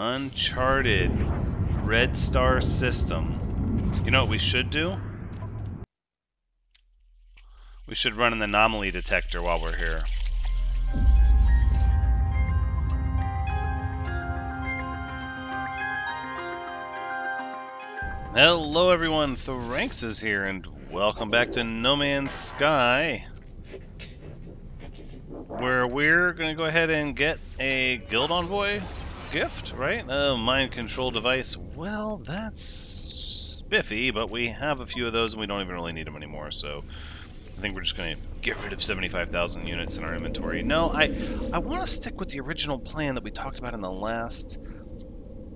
Uncharted. Red Star System. You know what we should do? We should run an anomaly detector while we're here. Hello everyone, Thranxes here, and welcome back to No Man's Sky, where we're to go ahead and get a Guild Envoy gift, right? A mind control device. Well, that's spiffy, but we have a few of those and we don't even really need them anymore, so I think we're just going to get rid of 75,000 units in our inventory. No, I, I want to stick with the original plan that we talked about in the last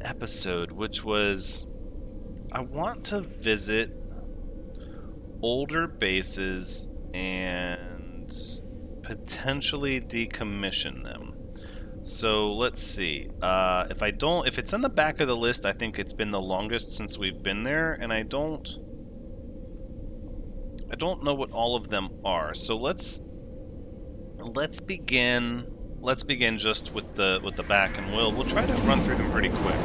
episode, which was I want to visit older bases and potentially decommission them. So let's see. Uh, if I don't, if it's in the back of the list, I think it's been the longest since we've been there, and I don't, I don't know what all of them are. So let's let's begin. Let's begin just with the with the back, and we'll we'll try to run through them pretty quick.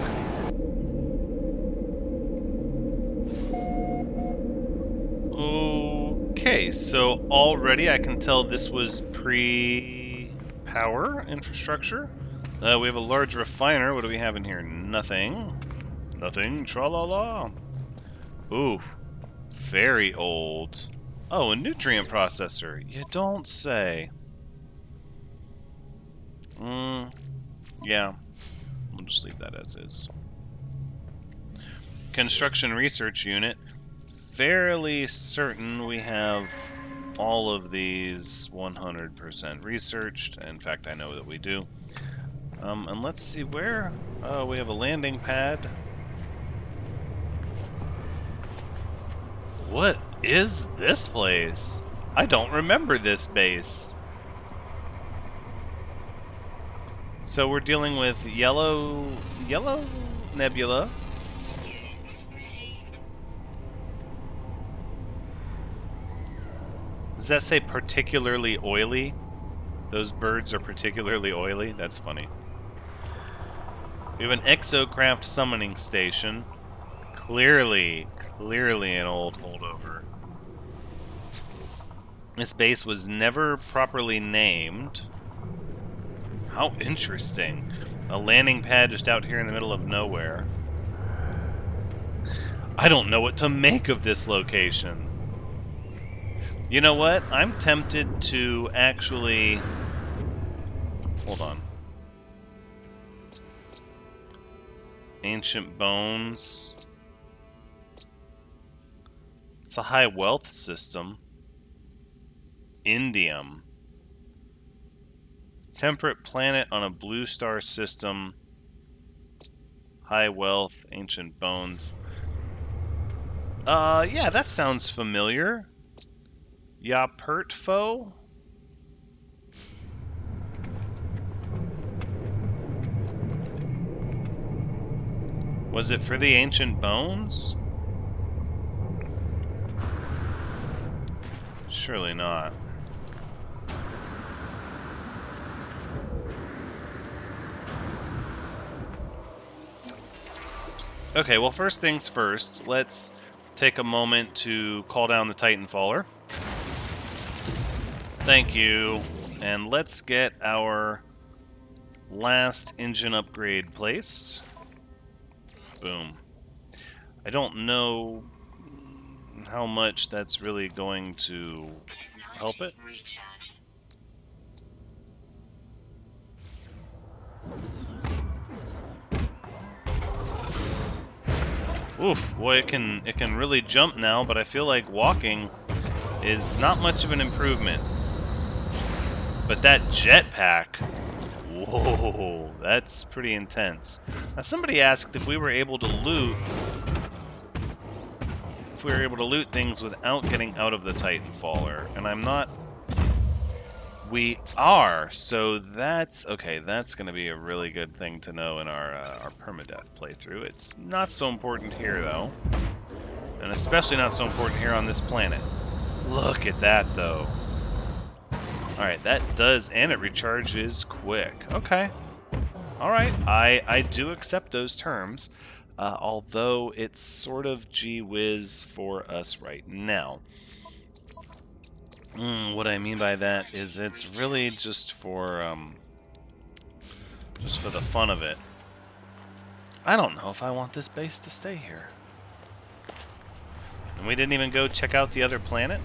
Okay, so already I can tell this was pre-power infrastructure. Uh, we have a large refiner. What do we have in here? Nothing. Nothing. Tra-la-la. Ooh. Very old. Oh, a nutrient processor. You don't say. Hmm. Yeah. We'll just leave that as is. Construction Research Unit fairly certain we have all of these 100% researched. In fact, I know that we do. Um, and let's see where... Oh, we have a landing pad. What is this place? I don't remember this base. So we're dealing with yellow... Yellow nebula. Does that say particularly oily? Those birds are particularly oily? That's funny. We have an exocraft summoning station. Clearly, clearly an old holdover. This base was never properly named. How interesting. A landing pad just out here in the middle of nowhere. I don't know what to make of this location. You know what? I'm tempted to actually... Hold on. Ancient Bones. It's a high wealth system. Indium. Temperate planet on a blue star system. High wealth, ancient bones. Uh, yeah, that sounds familiar. Yapurtfo? Was it for the ancient bones? Surely not. Okay, well first things first, let's take a moment to call down the Titanfaller. Thank you. And let's get our last engine upgrade placed. Boom. I don't know how much that's really going to help it. Oof, boy, it can it can really jump now, but I feel like walking is not much of an improvement. But that jetpack, whoa, that's pretty intense. Now somebody asked if we were able to loot, if we were able to loot things without getting out of the Titanfaller, and I'm not we are, so that's okay. That's going to be a really good thing to know in our uh, our permadeath playthrough. It's not so important here though, and especially not so important here on this planet. Look at that though. Alright, that does, and it recharges quick. Okay. All right, I I do accept those terms, uh, although it's sort of gee whiz for us right now. Mm, what I mean by that is it's really just for um, just for the fun of it. I don't know if I want this base to stay here. And we didn't even go check out the other planet.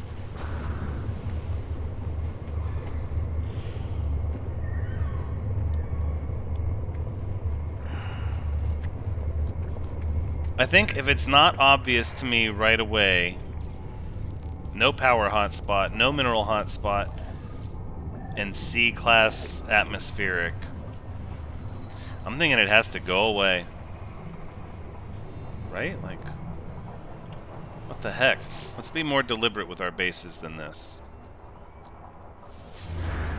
I think if it's not obvious to me right away, no power hotspot, no mineral hotspot, and C-class atmospheric, I'm thinking it has to go away. Right? Like, what the heck? Let's be more deliberate with our bases than this.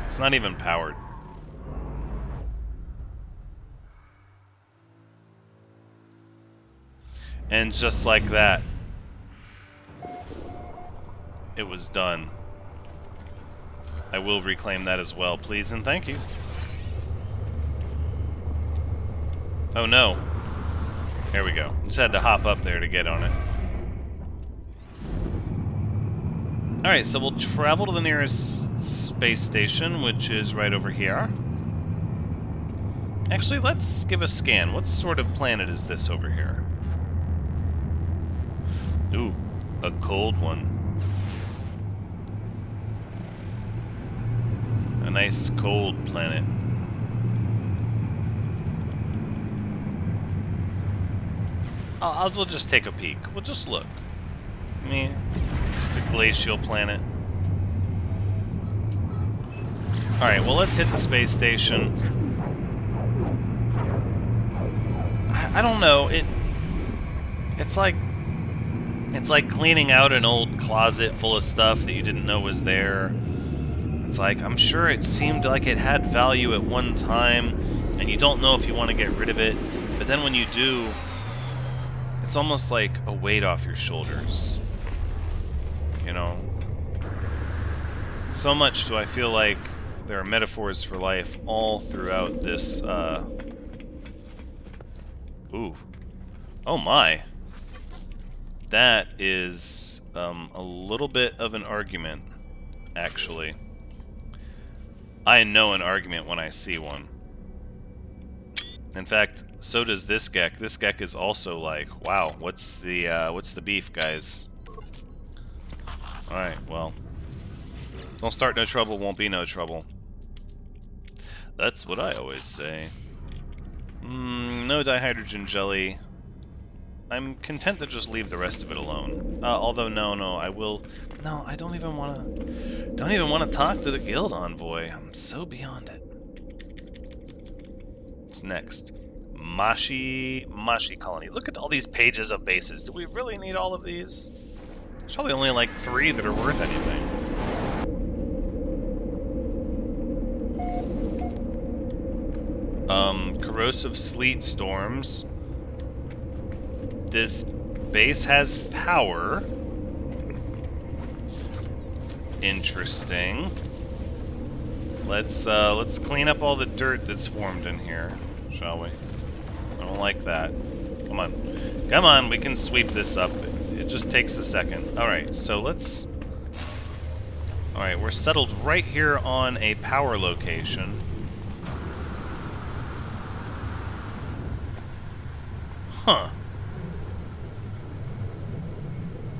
It's not even powered. And just like that, it was done. I will reclaim that as well, please and thank you. Oh no. There we go. Just had to hop up there to get on it. Alright, so we'll travel to the nearest space station, which is right over here. Actually, let's give a scan. What sort of planet is this over here? Ooh, a cold one. A nice cold planet. I'll, I'll, we'll just take a peek. We'll just look. I mean, it's a glacial planet. Alright, well let's hit the space station. I, I don't know, it... It's like... It's like cleaning out an old closet full of stuff that you didn't know was there. It's like, I'm sure it seemed like it had value at one time, and you don't know if you want to get rid of it, but then when you do, it's almost like a weight off your shoulders. You know? So much do I feel like there are metaphors for life all throughout this, uh... Ooh. Oh my. That is um, a little bit of an argument, actually. I know an argument when I see one. In fact, so does this Gek. This Gek is also like, wow, what's the uh, what's the beef, guys? All right, well, don't start no trouble, won't be no trouble. That's what I always say. Mm, no dihydrogen jelly. I'm content to just leave the rest of it alone. Uh, although, no, no, I will... No, I don't even want to... Don't even want to talk to the guild envoy. I'm so beyond it. What's next? Mashi... Mashi Colony. Look at all these pages of bases. Do we really need all of these? There's probably only like three that are worth anything. Um, corrosive sleet storms this base has power. Interesting. Let's uh, let's clean up all the dirt that's formed in here, shall we? I don't like that. Come on. Come on, we can sweep this up. It just takes a second. Alright, so let's... Alright, we're settled right here on a power location. Huh.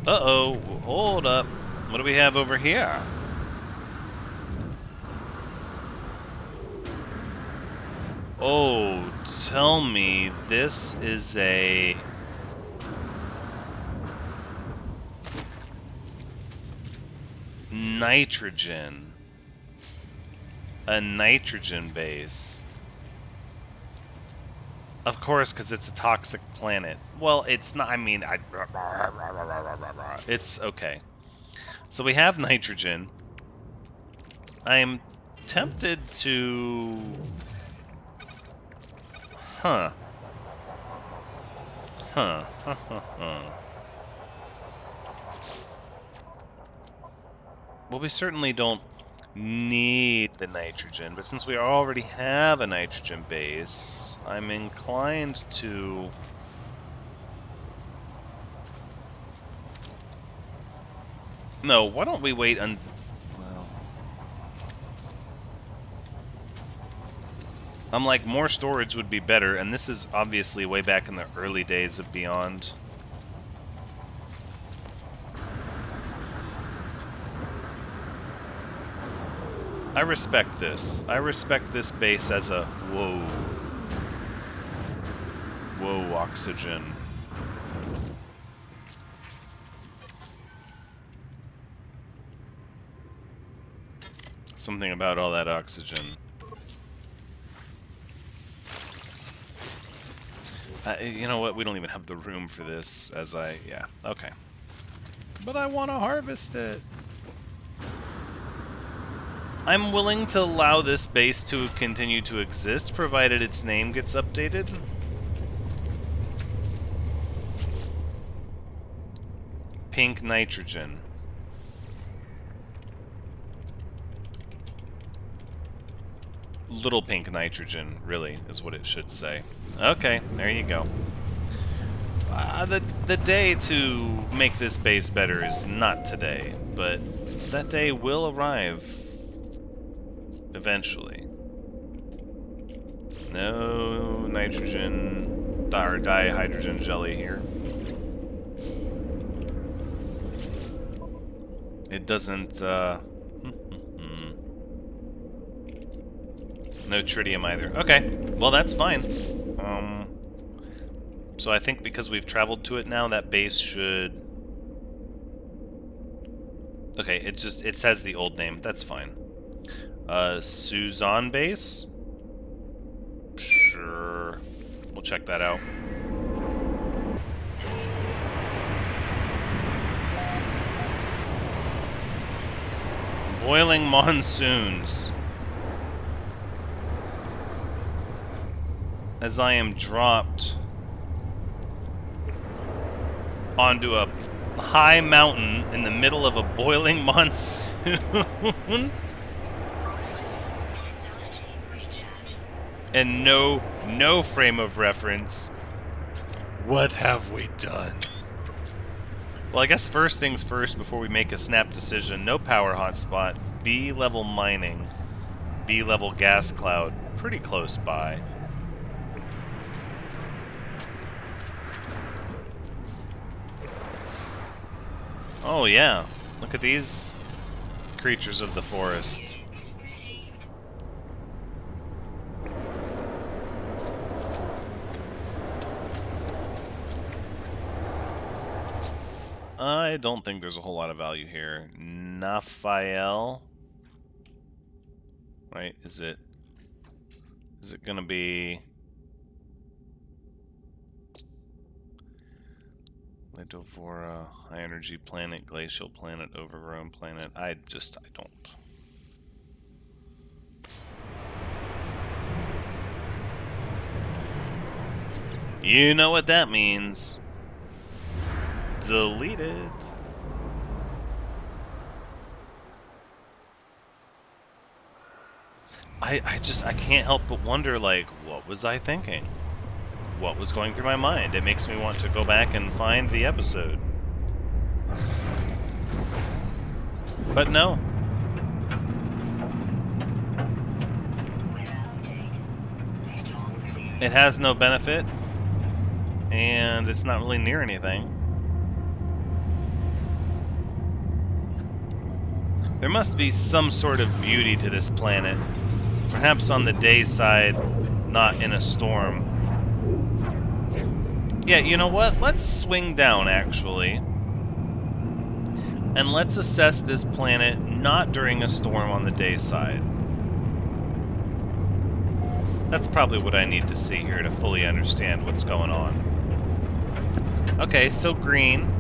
Uh-oh, hold up. What do we have over here? Oh, tell me this is a... Nitrogen. A nitrogen base. Of course, because it's a toxic planet. Well, it's not, I mean, I, it's okay. So we have nitrogen. I'm tempted to... Huh. Huh. Huh, huh, huh. Well, we certainly don't need the nitrogen, but since we already have a nitrogen base, I'm inclined to... No, why don't we wait un... Well... I'm like, more storage would be better, and this is obviously way back in the early days of Beyond. I respect this. I respect this base as a whoa. Whoa, oxygen. Something about all that oxygen. Uh, you know what? We don't even have the room for this as I... Yeah, okay. But I want to harvest it. I'm willing to allow this base to continue to exist, provided its name gets updated. Pink nitrogen. Little pink nitrogen, really, is what it should say. Okay, there you go. Uh, the, the day to make this base better is not today, but that day will arrive Eventually. No nitrogen or dihydrogen jelly here. It doesn't, uh... no tritium either. Okay, well that's fine. Um, so I think because we've traveled to it now, that base should... Okay, it just, it says the old name. That's fine. Uh, base? Sure. We'll check that out. Boiling monsoons. As I am dropped onto a high mountain in the middle of a boiling monsoon. And no no frame of reference. What have we done? Well, I guess first things first before we make a snap decision. No power hotspot. B level mining. B level gas cloud. Pretty close by. Oh yeah. Look at these creatures of the forest. I don't think there's a whole lot of value here. Naphael. Right, is it... Is it gonna be... Ledovora, high energy planet, glacial planet, overgrown planet. I just, I don't. You know what that means. Deleted. I, I just, I can't help but wonder, like, what was I thinking? What was going through my mind? It makes me want to go back and find the episode. But no. It has no benefit, and it's not really near anything. There must be some sort of beauty to this planet. Perhaps on the day side, not in a storm. Yeah, you know what? Let's swing down, actually. And let's assess this planet not during a storm on the day side. That's probably what I need to see here to fully understand what's going on. Okay, so green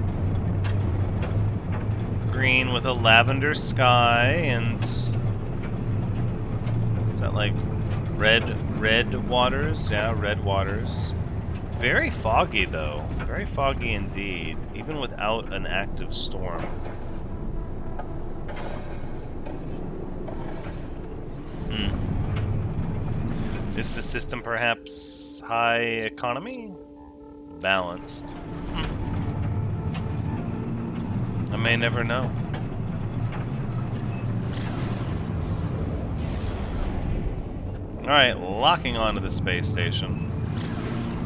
green with a lavender sky and is that like red red waters? Yeah, red waters. Very foggy though. Very foggy indeed, even without an active storm. Hmm. Is the system perhaps high economy? Balanced. Hmm. I may never know. Alright, locking onto the space station.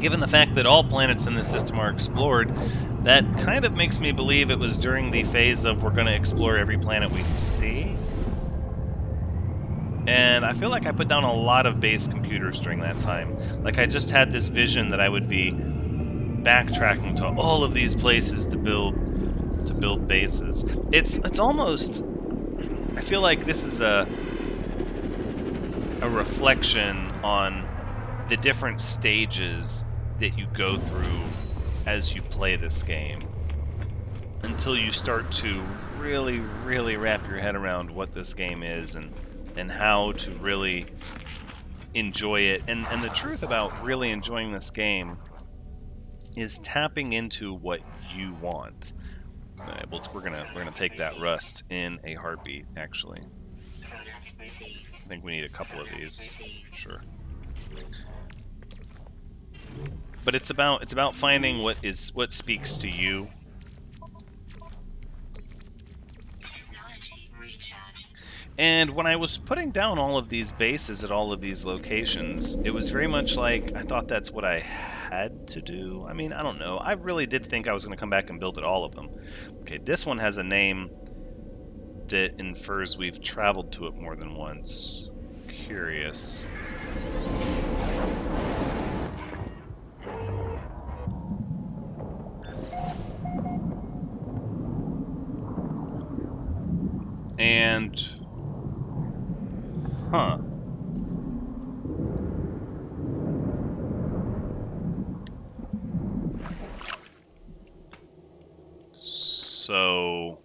Given the fact that all planets in the system are explored, that kind of makes me believe it was during the phase of we're going to explore every planet we see. And I feel like I put down a lot of base computers during that time. Like I just had this vision that I would be backtracking to all of these places to build to build bases. It's it's almost I feel like this is a a reflection on the different stages that you go through as you play this game until you start to really, really wrap your head around what this game is and, and how to really enjoy it. And, and the truth about really enjoying this game is tapping into what you want. Uh, we're gonna we're gonna take that rust in a heartbeat. Actually, I think we need a couple of these. Sure. But it's about it's about finding what is what speaks to you. And when I was putting down all of these bases at all of these locations, it was very much like I thought that's what I had to do. I mean, I don't know. I really did think I was going to come back and build at all of them. Okay, this one has a name that infers we've traveled to it more than once. Curious. And... Huh. So...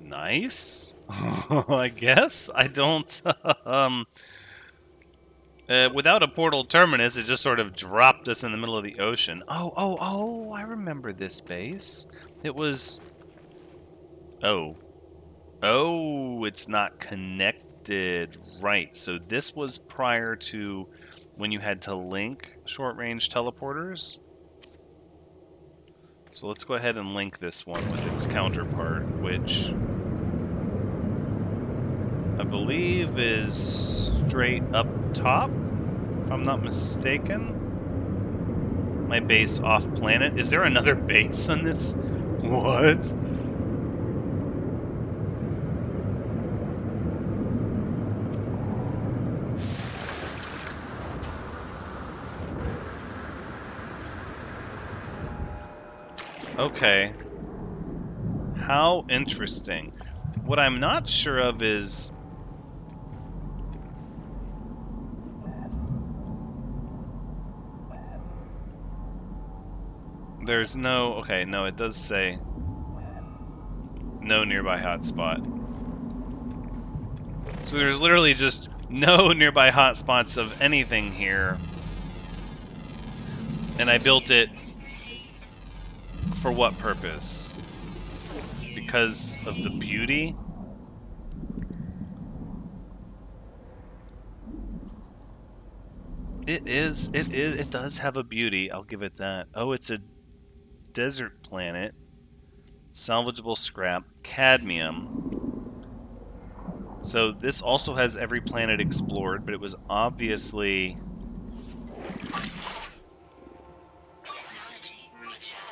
Nice? I guess? I don't... um... Uh, without a portal terminus, it just sort of dropped us in the middle of the ocean. Oh, oh, oh, I remember this base. It was Oh. Oh, it's not connected. Right. So this was prior to when you had to link short-range teleporters. So let's go ahead and link this one with its counterpart, which believe is straight up top, if I'm not mistaken. My base off planet. Is there another base on this? What? Okay. How interesting. What I'm not sure of is... There's no... Okay, no, it does say... No nearby hotspot. So there's literally just no nearby hotspots of anything here. And I built it for what purpose? Because of the beauty? It is, it is, it does have a beauty, I'll give it that. Oh, it's a desert planet. Salvageable scrap, cadmium. So this also has every planet explored, but it was obviously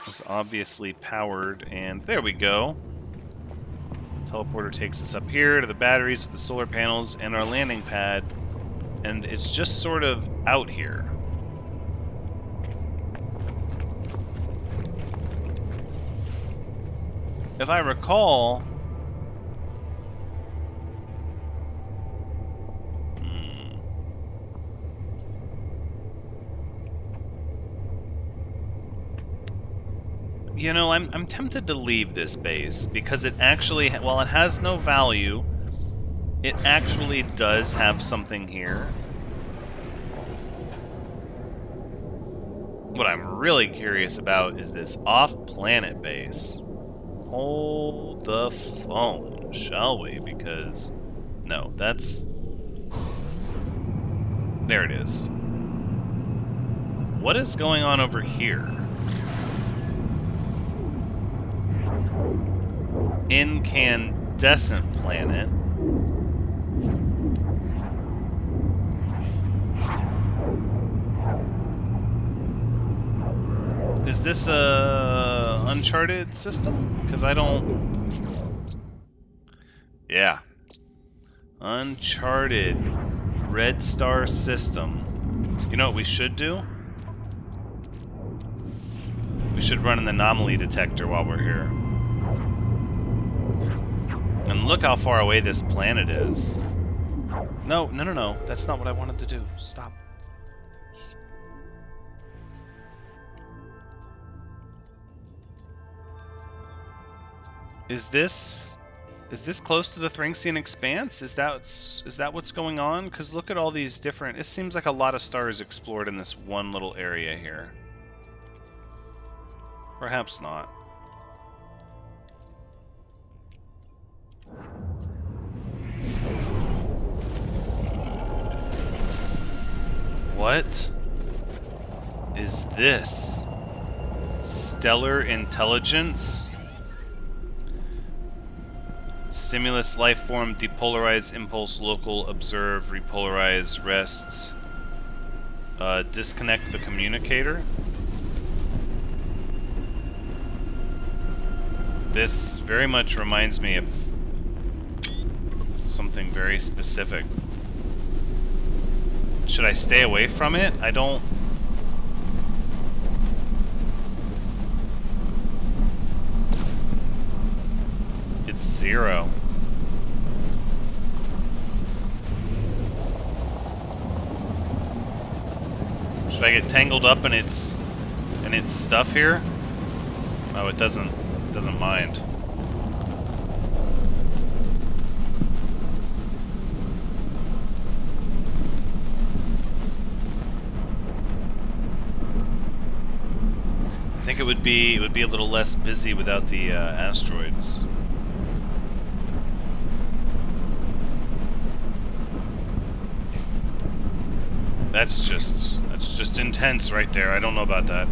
It was obviously powered, and there we go. Teleporter takes us up here to the batteries with the solar panels and our landing pad, and it's just sort of out here. If I recall, hmm. You know, I'm, I'm tempted to leave this base, because it actually, while it has no value, it actually does have something here. What I'm really curious about is this off-planet base. Hold the phone. shall we? Because, no, that's... There it is. What is going on over here? Incandescent planet. Is this a Uncharted system? Because I don't... Yeah. Uncharted Red Star system. You know what we should do? We should run an anomaly detector while we're here. And look how far away this planet is. No, no, no, no. That's not what I wanted to do. Stop. Is this is this close to the Thranxian Expanse? Is that is that what's going on? Because look at all these different. It seems like a lot of stars explored in this one little area here. Perhaps not. What is this? Stellar intelligence? Stimulus, life form, depolarize, impulse, local, observe, repolarize, rest. Uh, disconnect the communicator. This very much reminds me of something very specific. Should I stay away from it? I don't... It's zero. Should I get tangled up in its in its stuff here? Oh, it doesn't it doesn't mind. I think it would be it would be a little less busy without the uh, asteroids. That's just just intense right there. I don't know about that.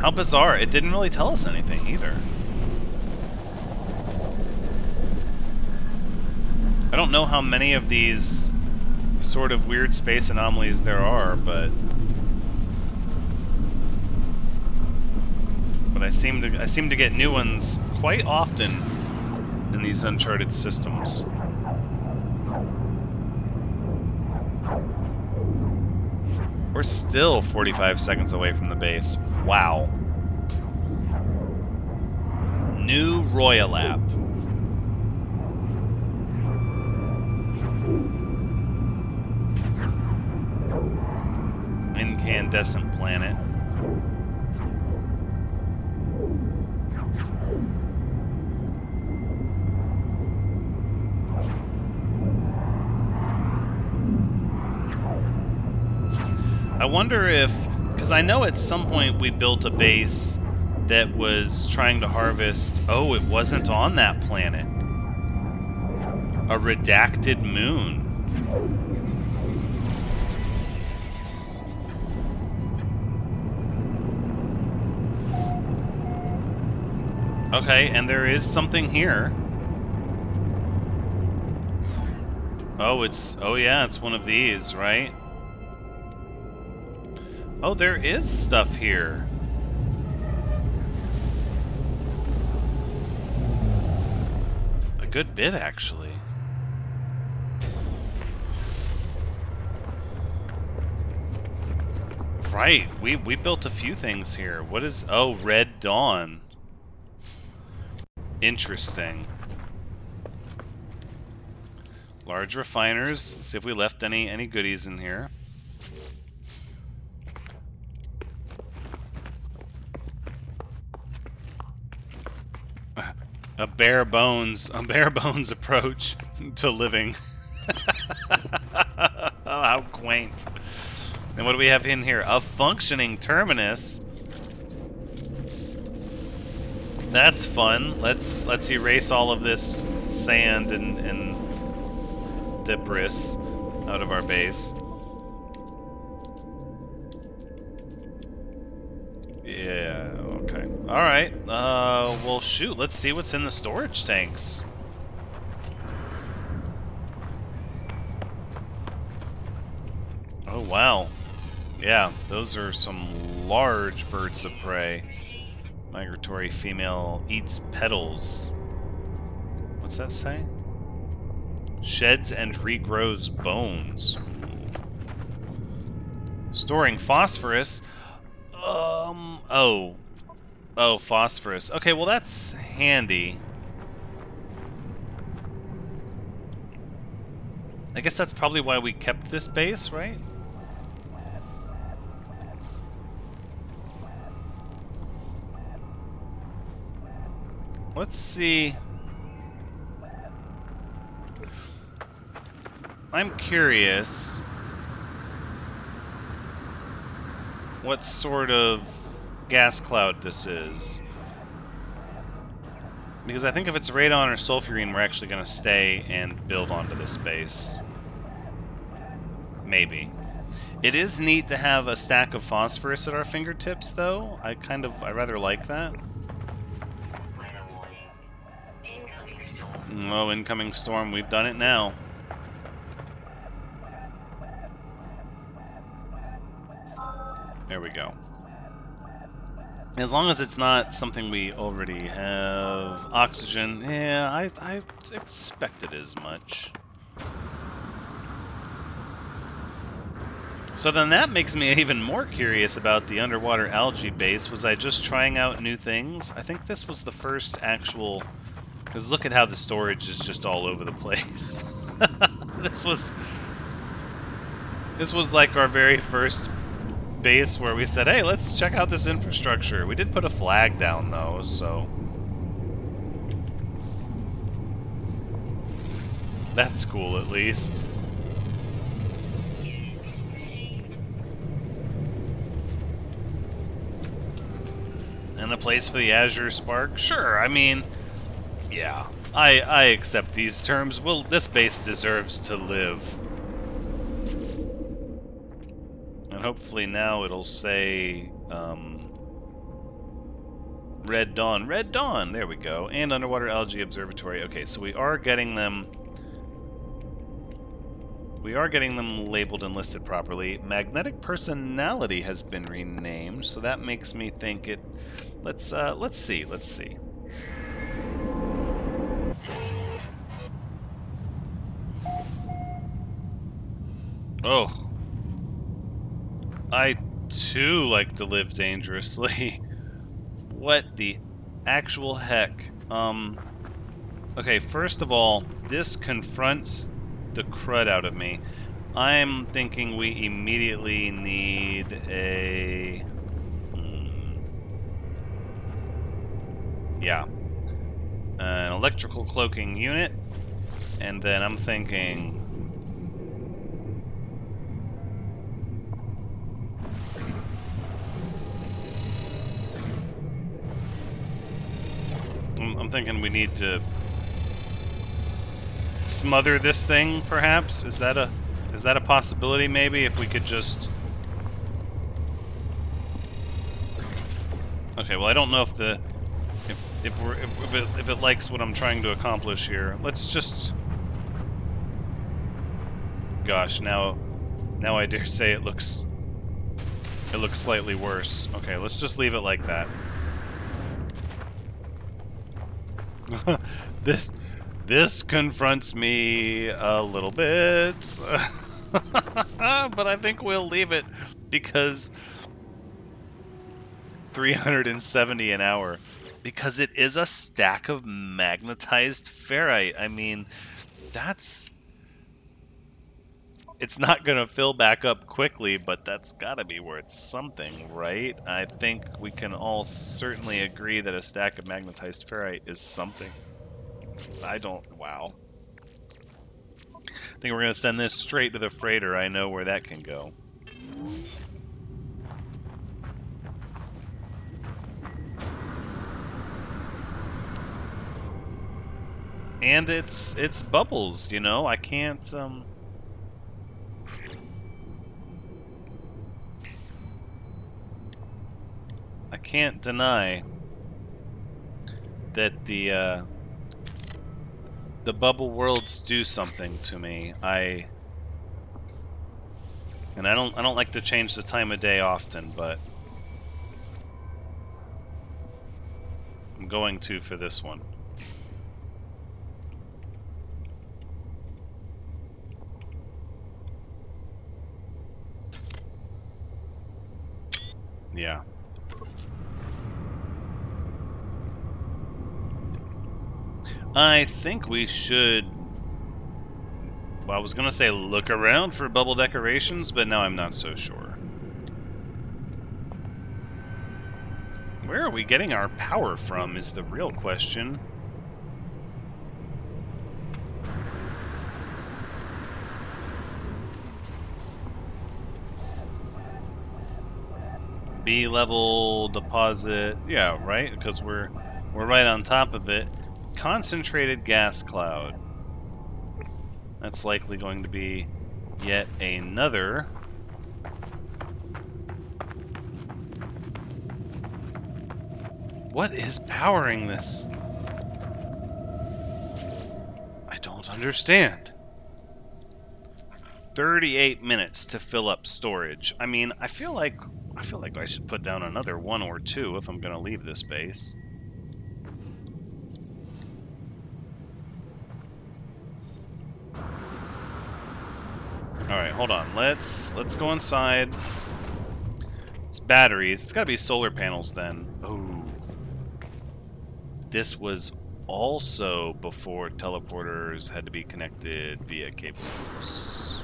How bizarre. It didn't really tell us anything either. I don't know how many of these sort of weird space anomalies there are, but but I seem to I seem to get new ones quite often in these uncharted systems. We're still 45 seconds away from the base. Wow. New Royal app. Incandescent planet. I wonder if, because I know at some point we built a base that was trying to harvest. Oh, it wasn't on that planet. A redacted moon. Okay, and there is something here. Oh, it's... Oh, yeah, it's one of these, right? Oh, there is stuff here. A good bit, actually. Right, we, we built a few things here. What is... Oh, Red Dawn. Interesting. Large refiners. Let's see if we left any, any goodies in here. a bare bones, a bare bones approach to living. oh, how quaint. And what do we have in here? A functioning terminus. That's fun. Let's let's erase all of this sand and, and debris out of our base. Yeah. Alright, uh, well shoot, let's see what's in the storage tanks. Oh wow. Yeah, those are some large birds of prey. Migratory female eats petals. What's that say? Sheds and regrows bones. Storing phosphorus. Um, oh. Oh, phosphorus. Okay, well that's handy. I guess that's probably why we kept this base, right? Let's see. I'm curious what sort of gas cloud this is. Because I think if it's radon or sulfurine, we're actually going to stay and build onto this base. Maybe. It is neat to have a stack of phosphorus at our fingertips, though. I kind of, I rather like that. Oh, incoming storm. We've done it now. As long as it's not something we already have. Oxygen, yeah, I, I expected as much. So then that makes me even more curious about the underwater algae base. Was I just trying out new things? I think this was the first actual because look at how the storage is just all over the place. this was... This was like our very first base where we said, hey, let's check out this infrastructure. We did put a flag down, though, so... That's cool, at least. And a place for the Azure Spark? Sure, I mean... Yeah, I I accept these terms. Well, this base deserves to live. And hopefully now it'll say um, Red Dawn. Red Dawn! There we go. And Underwater Algae Observatory. Okay, so we are getting them... We are getting them labeled and listed properly. Magnetic Personality has been renamed, so that makes me think it... Let's, uh, let's see, let's see. Oh. I too like to live dangerously. what the actual heck? Um. Okay, first of all, this confronts the crud out of me. I'm thinking we immediately need a... Hmm, yeah. An electrical cloaking unit. And then I'm thinking Thinking we need to smother this thing, perhaps? Is that a is that a possibility, maybe, if we could just... Okay, well, I don't know if the... If, if, we're, if, if, it, if it likes what I'm trying to accomplish here. Let's just... Gosh, now... Now I dare say it looks... It looks slightly worse. Okay, let's just leave it like that. this this confronts me a little bit. but I think we'll leave it because 370 an hour because it is a stack of magnetized ferrite. I mean, that's it's not going to fill back up quickly, but that's got to be worth something, right? I think we can all certainly agree that a stack of magnetized ferrite is something. I don't... wow. I think we're going to send this straight to the freighter. I know where that can go. and it's it's bubbles, you know. I can't um I can't deny that the uh, the bubble worlds do something to me. I and I don't I don't like to change the time of day often, but I'm going to for this one. Yeah. I think we should... Well, I was going to say look around for bubble decorations, but now I'm not so sure. Where are we getting our power from is the real question. B level deposit, yeah, right? Because we're we're right on top of it. Concentrated gas cloud. That's likely going to be yet another What is powering this? I don't understand. 38 minutes to fill up storage. I mean, I feel like I feel like I should put down another one or two if I'm going to leave this base. Alright, hold on. Let's let's go inside. It's batteries. It's gotta be solar panels then. Oh. This was also before teleporters had to be connected via cables.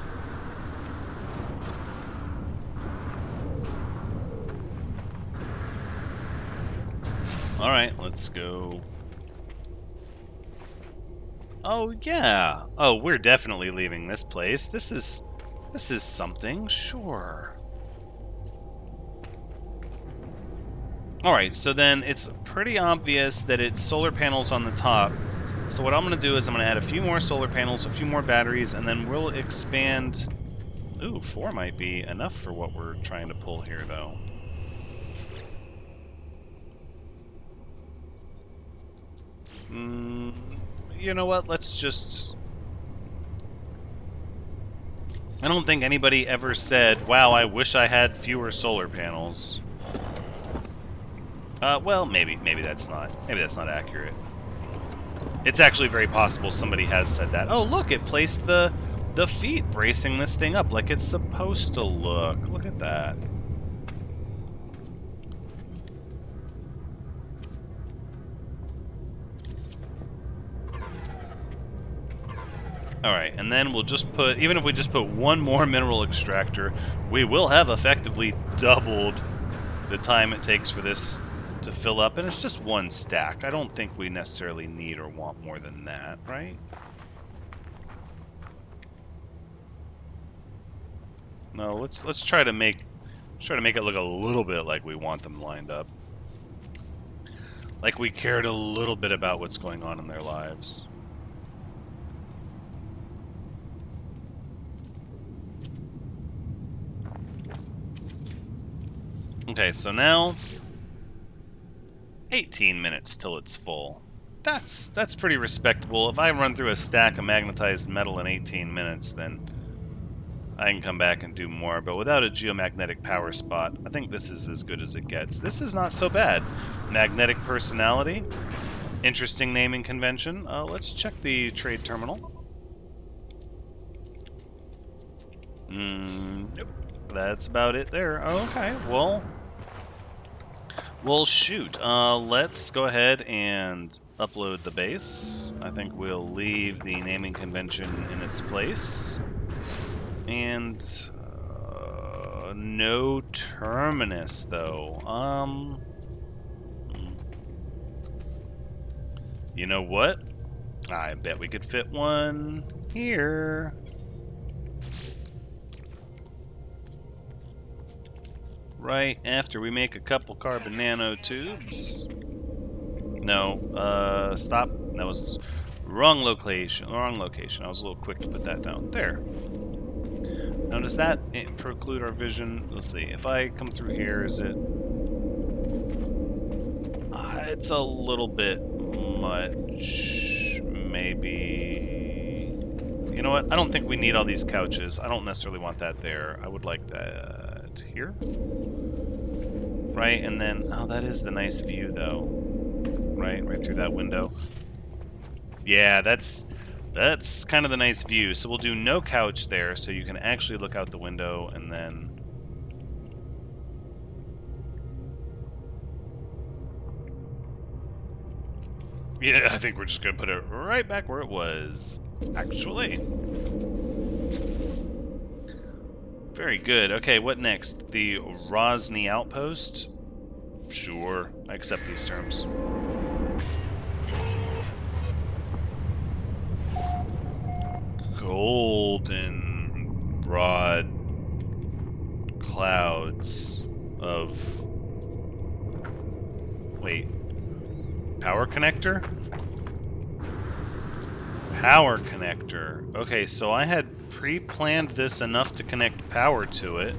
Alright, let's go Oh, yeah. Oh, we're definitely leaving this place. This is... This is something, sure. Alright, so then it's pretty obvious that it's solar panels on the top. So what I'm going to do is I'm going to add a few more solar panels, a few more batteries, and then we'll expand... Ooh, four might be enough for what we're trying to pull here, though. Mm, you know what? Let's just I don't think anybody ever said, wow, I wish I had fewer solar panels. Uh, well, maybe, maybe that's not, maybe that's not accurate. It's actually very possible somebody has said that. Oh, look, it placed the, the feet bracing this thing up like it's supposed to look. Look at that. Alright, and then we'll just put, even if we just put one more mineral extractor, we will have effectively doubled the time it takes for this to fill up, and it's just one stack. I don't think we necessarily need or want more than that, right? No, let's let's try to make let's try to make it look a little bit like we want them lined up. Like we cared a little bit about what's going on in their lives. Okay, so now 18 minutes till it's full. That's that's pretty respectable. If I run through a stack of magnetized metal in 18 minutes, then I can come back and do more. But without a geomagnetic power spot, I think this is as good as it gets. This is not so bad. Magnetic personality. Interesting naming convention. Uh, let's check the trade terminal. Mm, nope. That's about it there. Okay, well, well, shoot. Uh, let's go ahead and upload the base. I think we'll leave the naming convention in its place. And uh, no terminus, though. Um, you know what? I bet we could fit one here. Right after we make a couple carbon nanotubes. No, uh, stop. That was Wrong location. Wrong location. I was a little quick to put that down. There. Now, does that eh, preclude our vision? Let's see. If I come through here, is it... Uh, it's a little bit much. Maybe... You know what? I don't think we need all these couches. I don't necessarily want that there. I would like that here. Right, and then... Oh, that is the nice view, though. Right, right through that window. Yeah, that's that's kind of the nice view. So we'll do no couch there, so you can actually look out the window and then... Yeah, I think we're just going to put it right back where it was, actually. Very good. Okay, what next? The Rosny Outpost? Sure, I accept these terms. golden broad clouds of wait power connector power connector. Okay so I had pre-planned this enough to connect power to it.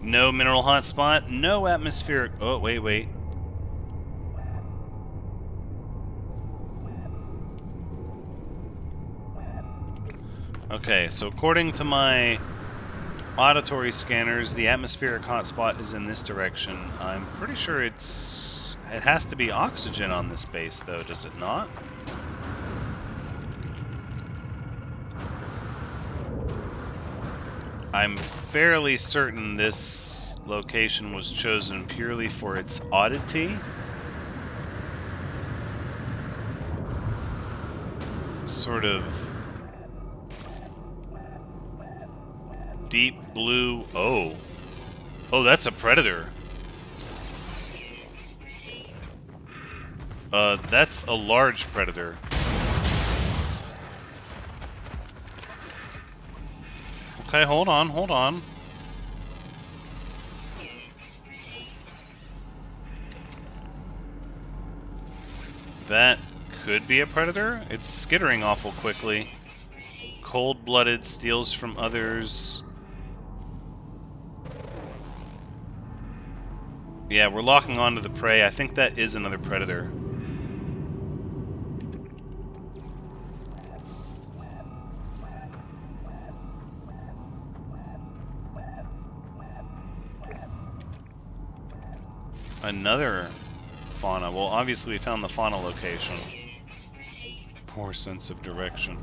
No mineral hotspot no atmospheric oh wait wait. Okay, so according to my auditory scanners, the atmospheric hotspot is in this direction. I'm pretty sure it's... It has to be oxygen on this base, though, does it not? I'm fairly certain this location was chosen purely for its oddity. Sort of deep blue. Oh. Oh, that's a predator. Uh, that's a large predator. Okay, hold on, hold on. That could be a predator. It's skittering awful quickly. Cold-blooded, steals from others. Yeah, we're locking onto the prey. I think that is another predator. Another fauna. Well, obviously we found the fauna location. Poor sense of direction.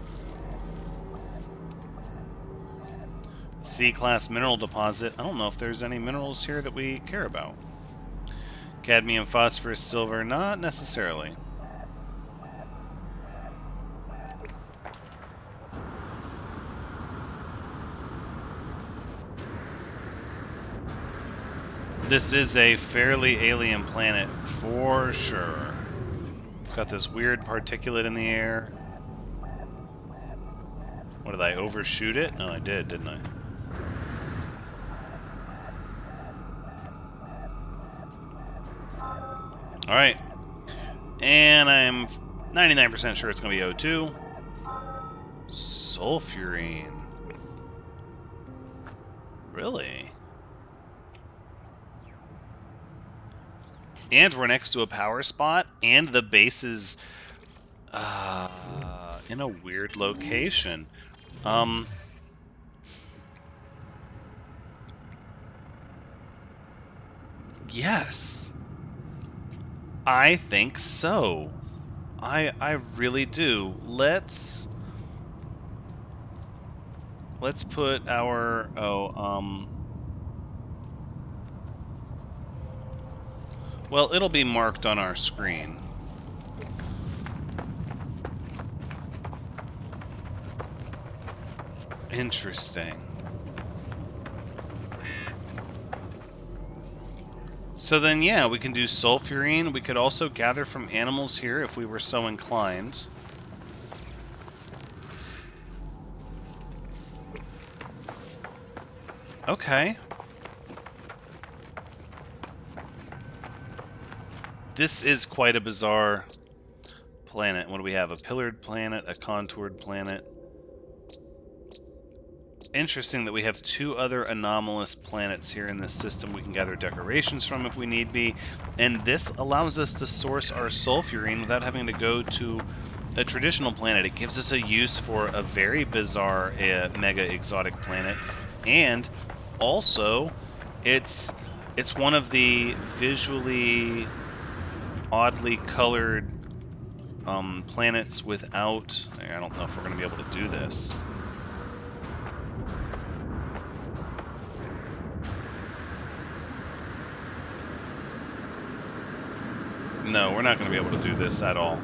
C-class mineral deposit. I don't know if there's any minerals here that we care about. Cadmium, phosphorus, silver, not necessarily. This is a fairly alien planet, for sure. It's got this weird particulate in the air. What, did I overshoot it? No, I did, didn't I? Alright. And I'm 99% sure it's going to be O2. Sulfurine. Really? And we're next to a power spot, and the base is uh, in a weird location. Um, yes. I think so. I I really do. Let's let's put our oh um well it'll be marked on our screen. Interesting. So then, yeah, we can do sulfurine. We could also gather from animals here if we were so inclined. Okay. This is quite a bizarre planet. What do we have? A pillared planet, a contoured planet. Interesting that we have two other anomalous planets here in this system we can gather decorations from if we need be. And this allows us to source our sulfurine without having to go to a traditional planet. It gives us a use for a very bizarre uh, mega exotic planet. And also, it's it's one of the visually oddly colored um, planets without... I don't know if we're going to be able to do this. No, we're not going to be able to do this at all.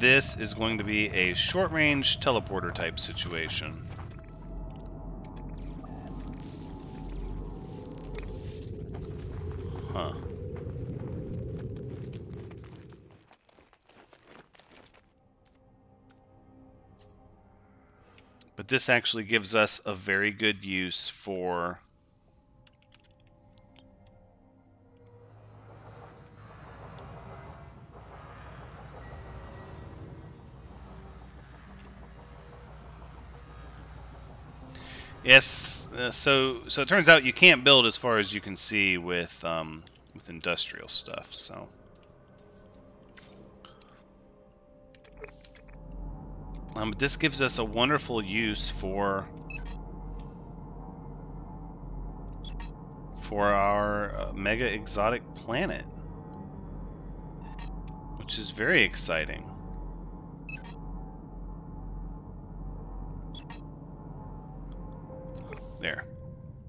This is going to be a short-range teleporter type situation. But this actually gives us a very good use for Yes, uh, so so it turns out you can't build as far as you can see with um, with industrial stuff. So. Um, but this gives us a wonderful use for for our uh, mega exotic planet, which is very exciting. There.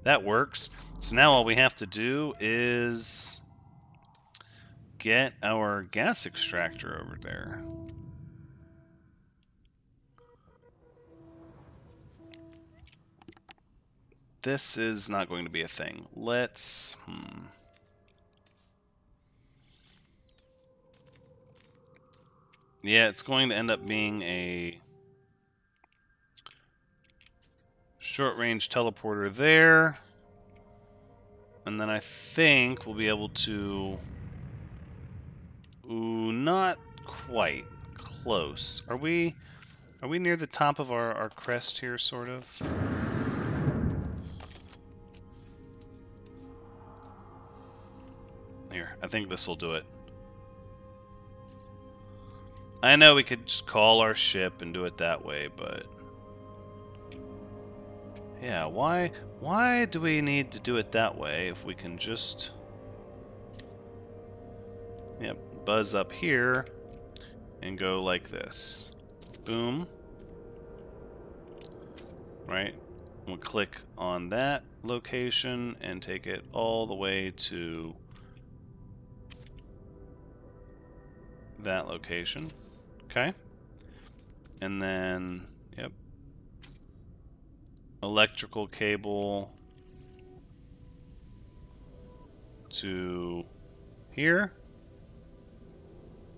That works. So now all we have to do is get our gas extractor over there. This is not going to be a thing. Let's... Hmm. Yeah, it's going to end up being a short range teleporter there. And then I think we'll be able to... Ooh, not quite. Close. Are we... Are we near the top of our, our crest here, sort of? Think this will do it. I know we could just call our ship and do it that way, but... Yeah, why why do we need to do it that way if we can just yeah, buzz up here and go like this. Boom. Right? We'll click on that location and take it all the way to that location. Okay? And then, yep, electrical cable to here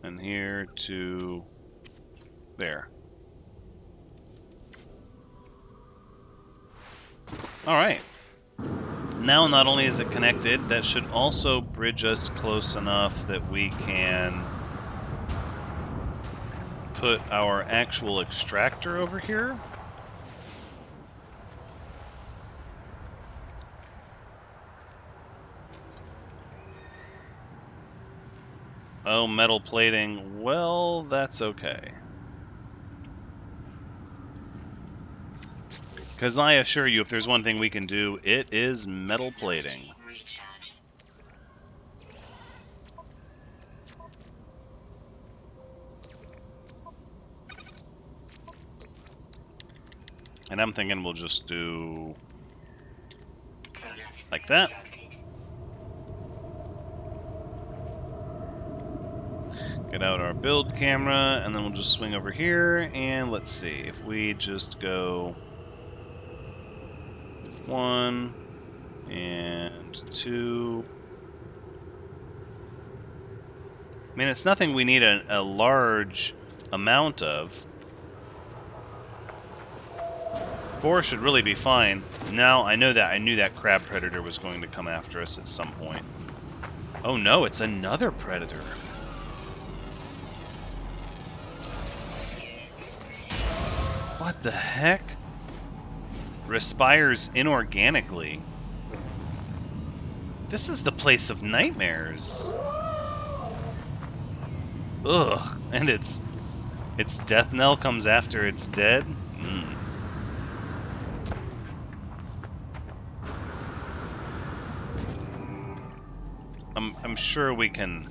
and here to there. Alright. Now not only is it connected, that should also bridge us close enough that we can put our actual extractor over here. Oh, metal plating. Well, that's okay. Because I assure you, if there's one thing we can do, it is metal plating. And I'm thinking we'll just do like that. Get out our build camera, and then we'll just swing over here, and let's see, if we just go one and two. I mean, it's nothing we need a, a large amount of. Four should really be fine. Now, I know that I knew that crab predator was going to come after us at some point. Oh no, it's another predator. What the heck? Respires inorganically. This is the place of nightmares. Ugh, and its its death knell comes after it's dead. I'm sure we can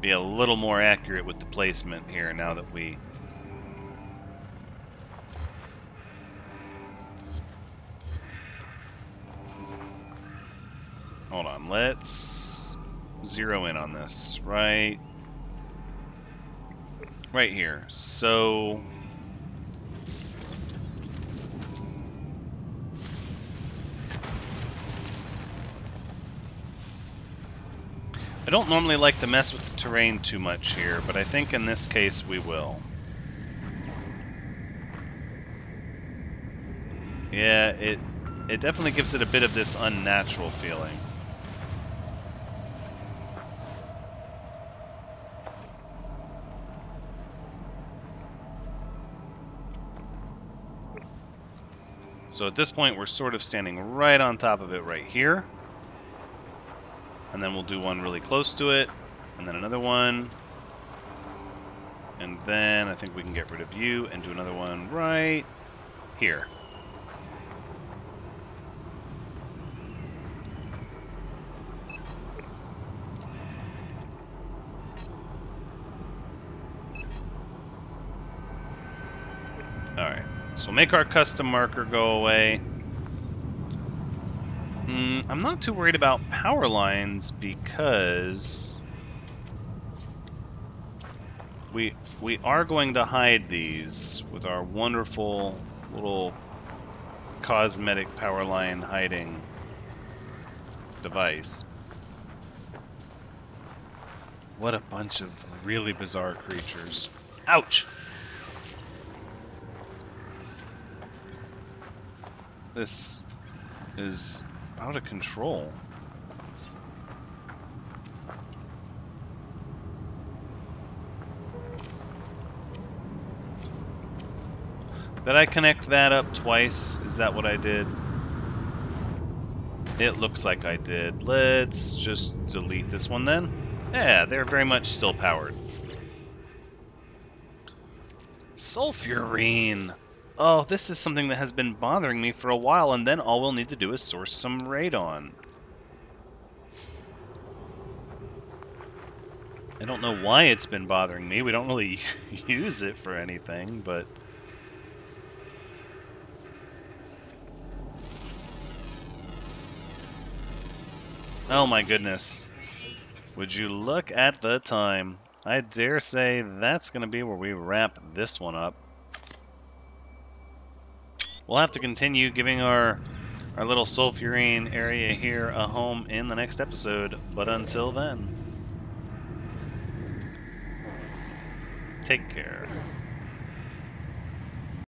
be a little more accurate with the placement here now that we Hold on, let's zero in on this. Right right here. So I don't normally like to mess with the terrain too much here, but I think in this case we will. Yeah, it it definitely gives it a bit of this unnatural feeling. So at this point, we're sort of standing right on top of it right here. And then we'll do one really close to it, and then another one. And then I think we can get rid of you and do another one right here. Alright, so we'll make our custom marker go away. Mm, I'm not too worried about power lines because we we are going to hide these with our wonderful little cosmetic power line hiding device. What a bunch of really bizarre creatures. Ouch! This is out of control. Did I connect that up twice? Is that what I did? It looks like I did. Let's just delete this one then. Yeah, they're very much still powered. Sulfurine! Oh, this is something that has been bothering me for a while, and then all we'll need to do is source some radon. I don't know why it's been bothering me. We don't really use it for anything, but... Oh my goodness. Would you look at the time. I dare say that's going to be where we wrap this one up. We'll have to continue giving our our little sulfurine area here a home in the next episode, but until then, take care.